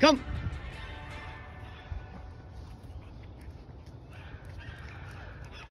Come.